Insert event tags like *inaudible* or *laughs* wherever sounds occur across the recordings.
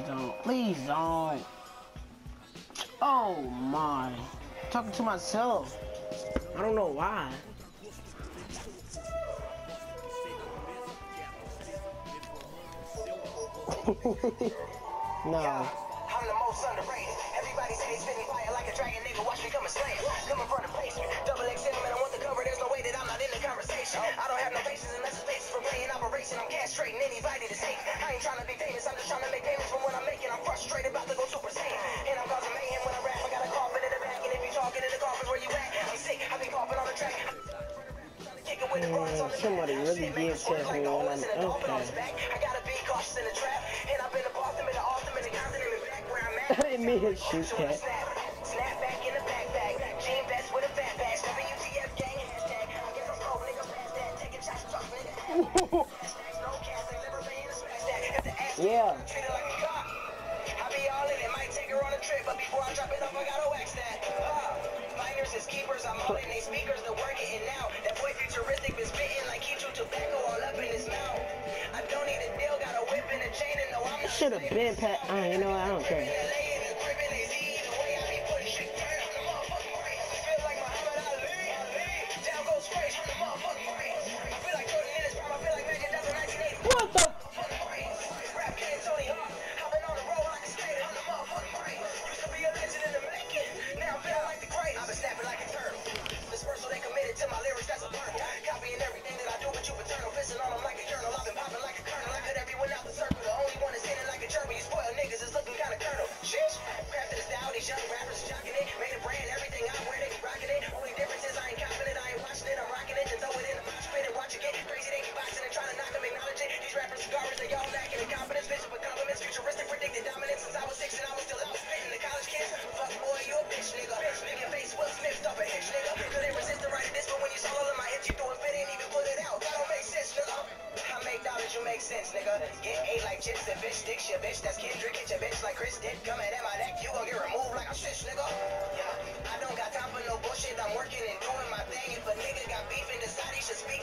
Please don't. Please don't. Oh my. talking to myself. I don't know why. *laughs* no. I'm the most underrated. Everybody say they spitting fire like a dragon nigga. Watch me come and slay Coming from I'm at. I didn't mean to shoot that. Should have been pat. Uh, you know, I don't care. your bitch, sticks your bitch, that's Kendrick, hit your bitch like Chris did. Coming at my neck, you gon' get removed like I'm nigga. Yeah, I don't got time for no bullshit, I'm working and doing my thing. If a nigga got beef and decide he should speak,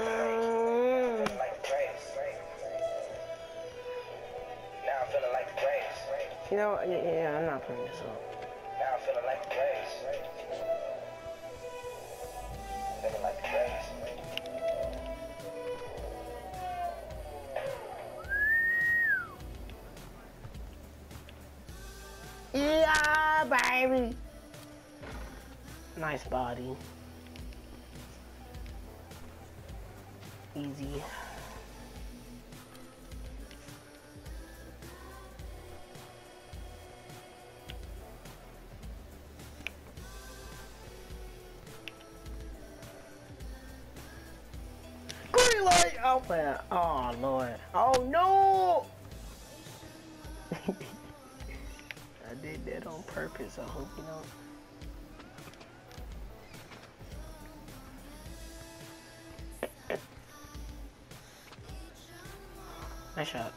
You know, yeah, yeah, I'm not playing this up. Now I'm feeling like the. Feeling like. Yeah, baby. Nice body. Easy. Oh lord. Oh no. I did that on purpose. I hope you know. Nice shot.